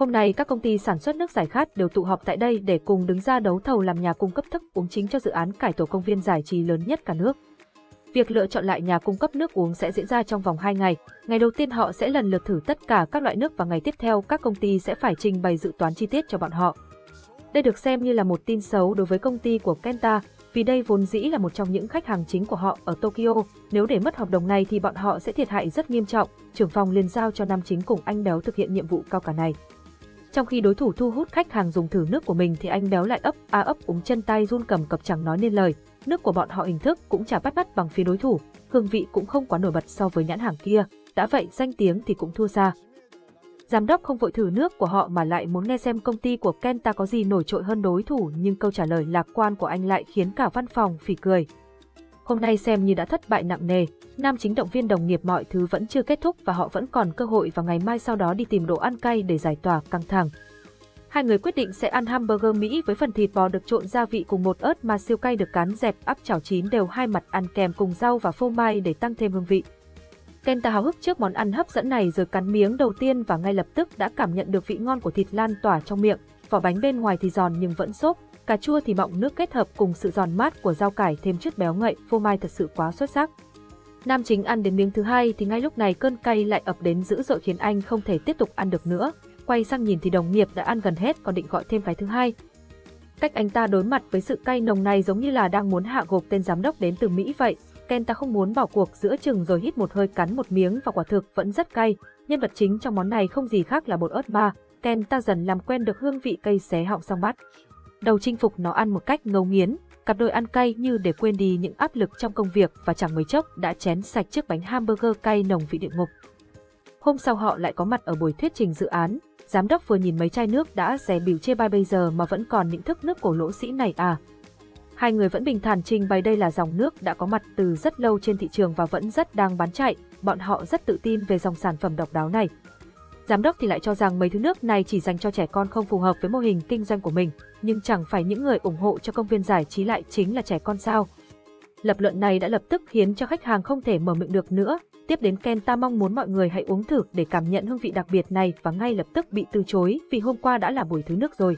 Hôm nay các công ty sản xuất nước giải khát đều tụ họp tại đây để cùng đứng ra đấu thầu làm nhà cung cấp thức uống chính cho dự án cải tổ công viên giải trí lớn nhất cả nước. Việc lựa chọn lại nhà cung cấp nước uống sẽ diễn ra trong vòng 2 ngày. Ngày đầu tiên họ sẽ lần lượt thử tất cả các loại nước và ngày tiếp theo các công ty sẽ phải trình bày dự toán chi tiết cho bọn họ. Đây được xem như là một tin xấu đối với công ty của Kenta, vì đây vốn dĩ là một trong những khách hàng chính của họ ở Tokyo. Nếu để mất hợp đồng này thì bọn họ sẽ thiệt hại rất nghiêm trọng. Trưởng phòng liền giao cho Nam Chính cùng anh Béo thực hiện nhiệm vụ cao cả này. Trong khi đối thủ thu hút khách hàng dùng thử nước của mình thì anh Béo lại ấp a ấp úng chân tay run cầm cập chẳng nói nên lời. Nước của bọn họ hình thức cũng chả bắt mắt bằng phía đối thủ, hương vị cũng không quá nổi bật so với nhãn hàng kia. Đã vậy danh tiếng thì cũng thua xa. Giám đốc không vội thử nước của họ mà lại muốn nghe xem công ty của Kenta có gì nổi trội hơn đối thủ nhưng câu trả lời lạc quan của anh lại khiến cả văn phòng phỉ cười. Hôm nay xem như đã thất bại nặng nề, nam chính động viên đồng nghiệp mọi thứ vẫn chưa kết thúc và họ vẫn còn cơ hội vào ngày mai sau đó đi tìm đồ ăn cay để giải tỏa căng thẳng. Hai người quyết định sẽ ăn hamburger Mỹ với phần thịt bò được trộn gia vị cùng một ớt mà siêu cay được cán dẹp áp chảo chín đều hai mặt ăn kèm cùng rau và phô mai để tăng thêm hương vị. Kenta háo hức trước món ăn hấp dẫn này rồi cắn miếng đầu tiên và ngay lập tức đã cảm nhận được vị ngon của thịt lan tỏa trong miệng, vỏ bánh bên ngoài thì giòn nhưng vẫn xốp, cà chua thì mọng nước kết hợp cùng sự giòn mát của rau cải thêm chút béo ngậy, phô mai thật sự quá xuất sắc. Nam chính ăn đến miếng thứ hai thì ngay lúc này cơn cay lại ập đến dữ dội khiến anh không thể tiếp tục ăn được nữa. Quay sang nhìn thì đồng nghiệp đã ăn gần hết còn định gọi thêm cái thứ hai. Cách anh ta đối mặt với sự cay nồng này giống như là đang muốn hạ gục tên giám đốc đến từ Mỹ vậy. ken ta không muốn bỏ cuộc giữa chừng rồi hít một hơi cắn một miếng và quả thực vẫn rất cay. Nhân vật chính trong món này không gì khác là bột ớt ma. Kenta dần làm quen được hương vị cây xé họng xong bát Đầu chinh phục nó ăn một cách ngấu nghiến, cặp đôi ăn cay như để quên đi những áp lực trong công việc và chẳng mấy chốc đã chén sạch chiếc bánh hamburger cay nồng vị địa ngục. Hôm sau họ lại có mặt ở buổi thuyết trình dự án, giám đốc vừa nhìn mấy chai nước đã rẻ biểu chê bai bây giờ mà vẫn còn những thức nước cổ lỗ sĩ này à. Hai người vẫn bình thản trình bày đây là dòng nước đã có mặt từ rất lâu trên thị trường và vẫn rất đang bán chạy, bọn họ rất tự tin về dòng sản phẩm độc đáo này. Giám đốc thì lại cho rằng mấy thứ nước này chỉ dành cho trẻ con không phù hợp với mô hình kinh doanh của mình, nhưng chẳng phải những người ủng hộ cho công viên giải trí lại chính là trẻ con sao. Lập luận này đã lập tức khiến cho khách hàng không thể mở miệng được nữa. Tiếp đến Ken ta mong muốn mọi người hãy uống thử để cảm nhận hương vị đặc biệt này và ngay lập tức bị từ chối vì hôm qua đã là buổi thứ nước rồi.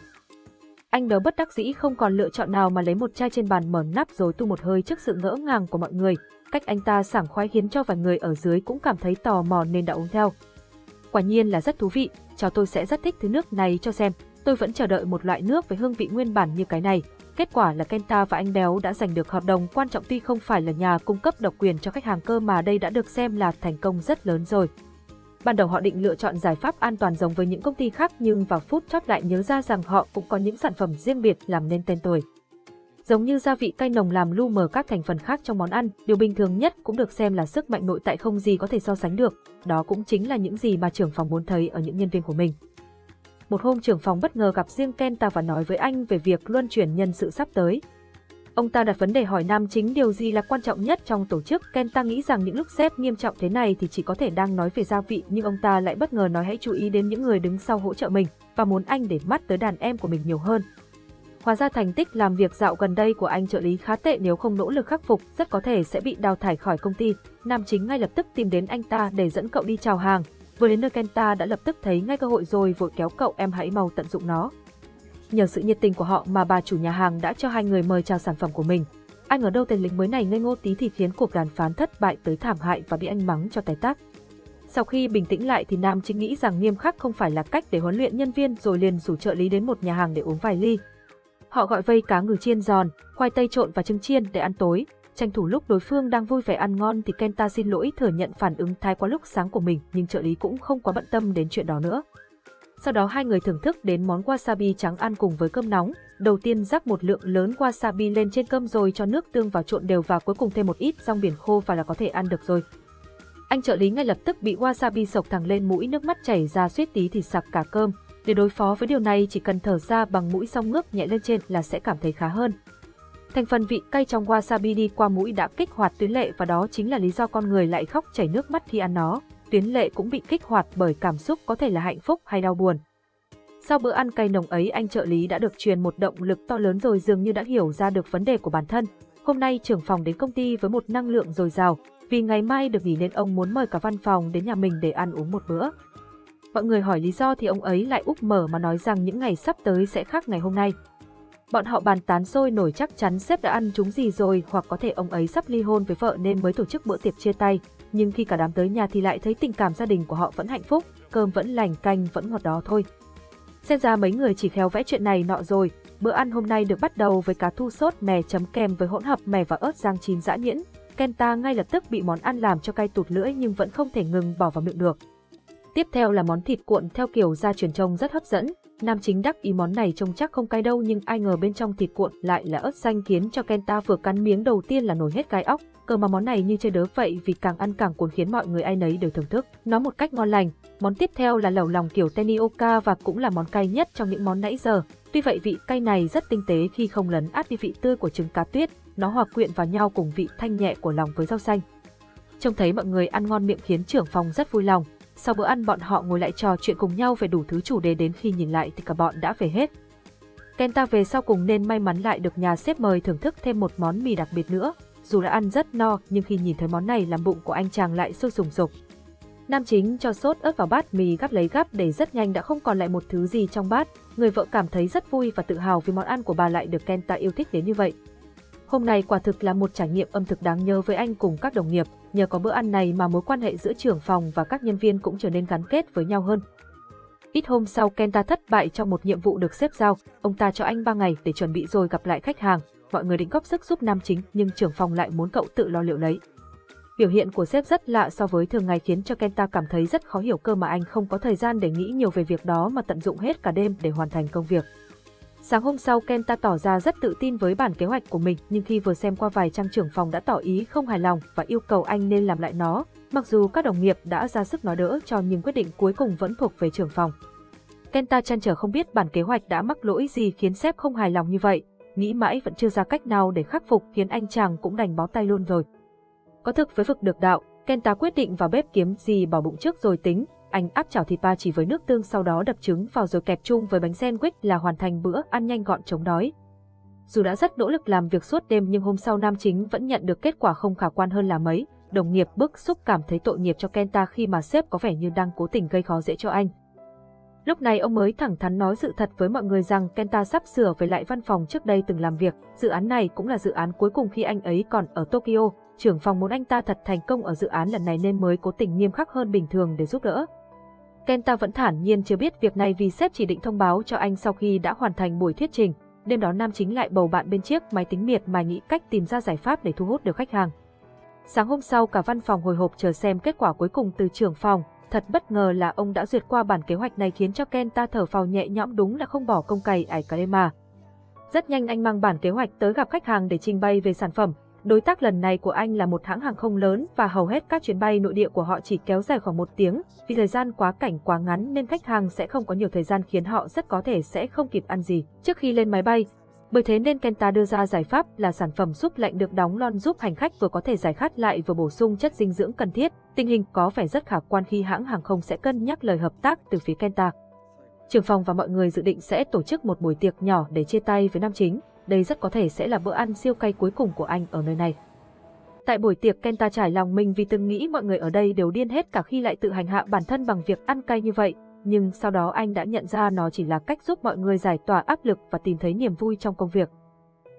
Anh đó bất đắc dĩ không còn lựa chọn nào mà lấy một chai trên bàn mở nắp rồi tu một hơi trước sự ngỡ ngàng của mọi người. Cách anh ta sảng khoái khiến cho vài người ở dưới cũng cảm thấy tò mò nên đã uống theo. Quả nhiên là rất thú vị, cháu tôi sẽ rất thích thứ nước này cho xem. Tôi vẫn chờ đợi một loại nước với hương vị nguyên bản như cái này. Kết quả là Kenta và anh Béo đã giành được hợp đồng quan trọng tuy không phải là nhà cung cấp độc quyền cho khách hàng cơ mà đây đã được xem là thành công rất lớn rồi. Ban đầu họ định lựa chọn giải pháp an toàn giống với những công ty khác nhưng vào phút chót lại nhớ ra rằng họ cũng có những sản phẩm riêng biệt làm nên tên tuổi. Giống như gia vị cay nồng làm lu mờ các thành phần khác trong món ăn, điều bình thường nhất cũng được xem là sức mạnh nội tại không gì có thể so sánh được. Đó cũng chính là những gì mà trưởng phòng muốn thấy ở những nhân viên của mình. Một hôm trưởng phòng bất ngờ gặp riêng Kenta và nói với anh về việc luân chuyển nhân sự sắp tới. Ông ta đặt vấn đề hỏi nam chính điều gì là quan trọng nhất trong tổ chức. Kenta nghĩ rằng những lúc xếp nghiêm trọng thế này thì chỉ có thể đang nói về gia vị nhưng ông ta lại bất ngờ nói hãy chú ý đến những người đứng sau hỗ trợ mình và muốn anh để mắt tới đàn em của mình nhiều hơn. Hóa ra thành tích làm việc dạo gần đây của anh trợ lý khá tệ nếu không nỗ lực khắc phục, rất có thể sẽ bị đào thải khỏi công ty. Nam chính ngay lập tức tìm đến anh ta để dẫn cậu đi chào hàng. Vừa đến nơi Kenta đã lập tức thấy ngay cơ hội rồi vội kéo cậu em hãy mau tận dụng nó. Nhờ sự nhiệt tình của họ mà bà chủ nhà hàng đã cho hai người mời chào sản phẩm của mình. Anh ở đâu tên lính mới này ngây ngô tí thì khiến cuộc đàm phán thất bại tới thảm hại và bị anh mắng cho tái tác. Sau khi bình tĩnh lại thì Nam chính nghĩ rằng nghiêm khắc không phải là cách để huấn luyện nhân viên rồi liền rủ trợ lý đến một nhà hàng để uống vài ly. Họ gọi vây cá ngừ chiên giòn, khoai tây trộn và trứng chiên để ăn tối. Tranh thủ lúc đối phương đang vui vẻ ăn ngon thì Kenta xin lỗi thừa nhận phản ứng thái quá lúc sáng của mình nhưng trợ lý cũng không quá bận tâm đến chuyện đó nữa. Sau đó hai người thưởng thức đến món wasabi trắng ăn cùng với cơm nóng. Đầu tiên rắc một lượng lớn wasabi lên trên cơm rồi cho nước tương vào trộn đều và cuối cùng thêm một ít rong biển khô và là có thể ăn được rồi. Anh trợ lý ngay lập tức bị wasabi sộc thẳng lên mũi nước mắt chảy ra suýt tí thì sặc cả cơm. Để đối phó với điều này chỉ cần thở ra bằng mũi xong ngước nhẹ lên trên là sẽ cảm thấy khá hơn. Thành phần vị cay trong wasabi đi qua mũi đã kích hoạt tuyến lệ và đó chính là lý do con người lại khóc chảy nước mắt khi ăn nó. Tuyến lệ cũng bị kích hoạt bởi cảm xúc có thể là hạnh phúc hay đau buồn. Sau bữa ăn cay nồng ấy anh trợ lý đã được truyền một động lực to lớn rồi dường như đã hiểu ra được vấn đề của bản thân. Hôm nay trưởng phòng đến công ty với một năng lượng dồi dào, vì ngày mai được nghỉ nên ông muốn mời cả văn phòng đến nhà mình để ăn uống một bữa. Mọi người hỏi lý do thì ông ấy lại úp mở mà nói rằng những ngày sắp tới sẽ khác ngày hôm nay. Bọn họ bàn tán sôi nổi chắc chắn sếp đã ăn chúng gì rồi hoặc có thể ông ấy sắp ly hôn với vợ nên mới tổ chức bữa tiệc chia tay. Nhưng khi cả đám tới nhà thì lại thấy tình cảm gia đình của họ vẫn hạnh phúc, cơm vẫn lành canh vẫn ngọt đó thôi. Xem ra mấy người chỉ khéo vẽ chuyện này nọ rồi, bữa ăn hôm nay được bắt đầu với cá thu sốt mè chấm kem với hỗn hợp mè và ớt rang chín dã nhuyễn. Kenta ngay lập tức bị món ăn làm cho cay tụt lưỡi nhưng vẫn không thể ngừng bỏ vào miệng được. Tiếp theo là món thịt cuộn theo kiểu gia truyền trông rất hấp dẫn. Nam chính đắc ý món này trông chắc không cay đâu nhưng ai ngờ bên trong thịt cuộn lại là ớt xanh khiến cho Kenta vừa cắn miếng đầu tiên là nổi hết gai óc. Cơ mà món này như chơi đớ vậy vì càng ăn càng cuốn khiến mọi người ai nấy đều thưởng thức. Nó một cách ngon lành. Món tiếp theo là lẩu lòng kiểu Tenioka và cũng là món cay nhất trong những món nãy giờ. Tuy vậy vị cay này rất tinh tế khi không lấn át đi vị tươi của trứng cá tuyết, nó hòa quyện vào nhau cùng vị thanh nhẹ của lòng với rau xanh. Trông thấy mọi người ăn ngon miệng khiến trưởng phòng rất vui lòng. Sau bữa ăn bọn họ ngồi lại trò chuyện cùng nhau về đủ thứ chủ đề đến khi nhìn lại thì cả bọn đã về hết. Kenta về sau cùng nên may mắn lại được nhà xếp mời thưởng thức thêm một món mì đặc biệt nữa. Dù đã ăn rất no nhưng khi nhìn thấy món này làm bụng của anh chàng lại sôi sùng sục. Nam chính cho sốt ớt vào bát mì gắp lấy gắp để rất nhanh đã không còn lại một thứ gì trong bát. Người vợ cảm thấy rất vui và tự hào vì món ăn của bà lại được Kenta yêu thích đến như vậy. Hôm nay quả thực là một trải nghiệm âm thực đáng nhớ với anh cùng các đồng nghiệp, nhờ có bữa ăn này mà mối quan hệ giữa trưởng phòng và các nhân viên cũng trở nên gắn kết với nhau hơn. Ít hôm sau Kenta thất bại trong một nhiệm vụ được xếp giao, ông ta cho anh 3 ngày để chuẩn bị rồi gặp lại khách hàng. Mọi người định góp sức giúp nam chính nhưng trưởng phòng lại muốn cậu tự lo liệu lấy. Biểu hiện của sếp rất lạ so với thường ngày khiến cho Kenta cảm thấy rất khó hiểu cơ mà anh không có thời gian để nghĩ nhiều về việc đó mà tận dụng hết cả đêm để hoàn thành công việc. Sáng hôm sau Kenta tỏ ra rất tự tin với bản kế hoạch của mình nhưng khi vừa xem qua vài trang trưởng phòng đã tỏ ý không hài lòng và yêu cầu anh nên làm lại nó, mặc dù các đồng nghiệp đã ra sức nói đỡ cho nhưng quyết định cuối cùng vẫn thuộc về trưởng phòng. Kenta chăn trở không biết bản kế hoạch đã mắc lỗi gì khiến sếp không hài lòng như vậy, nghĩ mãi vẫn chưa ra cách nào để khắc phục khiến anh chàng cũng đành bó tay luôn rồi. Có thực với vực được đạo, Kenta quyết định vào bếp kiếm gì bỏ bụng trước rồi tính, anh áp chảo thịt ba chỉ với nước tương sau đó đập trứng vào rồi kẹp chung với bánh sandwich là hoàn thành bữa ăn nhanh gọn chống đói. Dù đã rất nỗ lực làm việc suốt đêm nhưng hôm sau nam chính vẫn nhận được kết quả không khả quan hơn là mấy. Đồng nghiệp bức xúc cảm thấy tội nghiệp cho Kenta khi mà sếp có vẻ như đang cố tình gây khó dễ cho anh. Lúc này ông mới thẳng thắn nói sự thật với mọi người rằng Kenta sắp sửa về lại văn phòng trước đây từng làm việc. Dự án này cũng là dự án cuối cùng khi anh ấy còn ở Tokyo. Trưởng phòng muốn anh ta thật thành công ở dự án lần này nên mới cố tình nghiêm khắc hơn bình thường để giúp đỡ. Kenta vẫn thản nhiên chưa biết việc này vì sếp chỉ định thông báo cho anh sau khi đã hoàn thành buổi thuyết trình. Đêm đó nam chính lại bầu bạn bên chiếc máy tính miệt mài nghĩ cách tìm ra giải pháp để thu hút được khách hàng. Sáng hôm sau cả văn phòng hồi hộp chờ xem kết quả cuối cùng từ trưởng phòng. Thật bất ngờ là ông đã duyệt qua bản kế hoạch này khiến cho Kenta thở phào nhẹ nhõm đúng là không bỏ công cày ải cả đêm mà. Rất nhanh anh mang bản kế hoạch tới gặp khách hàng để trình bày về sản phẩm, Đối tác lần này của anh là một hãng hàng không lớn và hầu hết các chuyến bay nội địa của họ chỉ kéo dài khoảng một tiếng, vì thời gian quá cảnh quá ngắn nên khách hàng sẽ không có nhiều thời gian khiến họ rất có thể sẽ không kịp ăn gì trước khi lên máy bay. Bởi thế nên Kenta đưa ra giải pháp là sản phẩm giúp lạnh được đóng lon giúp hành khách vừa có thể giải khát lại vừa bổ sung chất dinh dưỡng cần thiết. Tình hình có vẻ rất khả quan khi hãng hàng không sẽ cân nhắc lời hợp tác từ phía Kenta. Trường phòng và mọi người dự định sẽ tổ chức một buổi tiệc nhỏ để chia tay với nam chính đây rất có thể sẽ là bữa ăn siêu cay cuối cùng của anh ở nơi này. Tại buổi tiệc Kenta trải lòng mình vì từng nghĩ mọi người ở đây đều điên hết cả khi lại tự hành hạ bản thân bằng việc ăn cay như vậy, nhưng sau đó anh đã nhận ra nó chỉ là cách giúp mọi người giải tỏa áp lực và tìm thấy niềm vui trong công việc.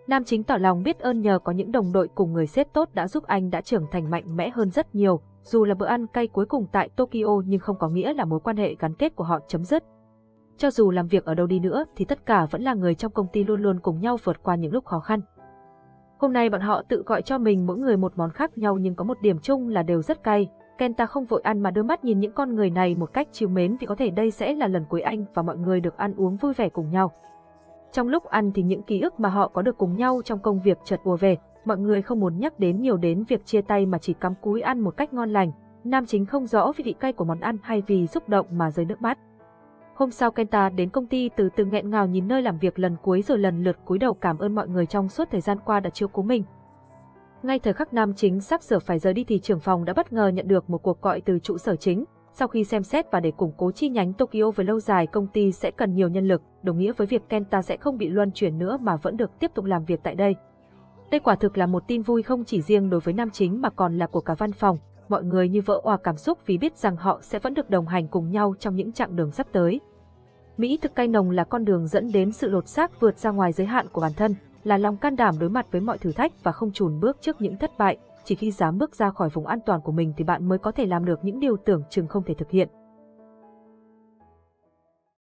Nam chính tỏ lòng biết ơn nhờ có những đồng đội cùng người sếp tốt đã giúp anh đã trưởng thành mạnh mẽ hơn rất nhiều, dù là bữa ăn cay cuối cùng tại Tokyo nhưng không có nghĩa là mối quan hệ gắn kết của họ chấm dứt. Cho dù làm việc ở đâu đi nữa thì tất cả vẫn là người trong công ty luôn luôn cùng nhau vượt qua những lúc khó khăn. Hôm nay bọn họ tự gọi cho mình mỗi người một món khác nhau nhưng có một điểm chung là đều rất cay. Kenta không vội ăn mà đưa mắt nhìn những con người này một cách chiều mến vì có thể đây sẽ là lần cuối anh và mọi người được ăn uống vui vẻ cùng nhau. Trong lúc ăn thì những ký ức mà họ có được cùng nhau trong công việc chợt ùa về, mọi người không muốn nhắc đến nhiều đến việc chia tay mà chỉ cắm cúi ăn một cách ngon lành. Nam chính không rõ vì vị cay của món ăn hay vì xúc động mà rơi nước mắt. Hôm sau Kenta đến công ty từ từ nghẹn ngào nhìn nơi làm việc lần cuối rồi lần lượt cúi đầu cảm ơn mọi người trong suốt thời gian qua đã chiếu cố mình. Ngay thời khắc nam chính sắp sửa phải rời đi thì trưởng phòng đã bất ngờ nhận được một cuộc gọi từ trụ sở chính. Sau khi xem xét và để củng cố chi nhánh Tokyo với lâu dài công ty sẽ cần nhiều nhân lực, đồng nghĩa với việc Kenta sẽ không bị luân chuyển nữa mà vẫn được tiếp tục làm việc tại đây. Đây quả thực là một tin vui không chỉ riêng đối với nam chính mà còn là của cả văn phòng, mọi người như vỡ òa cảm xúc vì biết rằng họ sẽ vẫn được đồng hành cùng nhau trong những chặng đường sắp tới. Mỹ thực cay nồng là con đường dẫn đến sự lột xác vượt ra ngoài giới hạn của bản thân, là lòng can đảm đối mặt với mọi thử thách và không chùn bước trước những thất bại, chỉ khi dám bước ra khỏi vùng an toàn của mình thì bạn mới có thể làm được những điều tưởng chừng không thể thực hiện.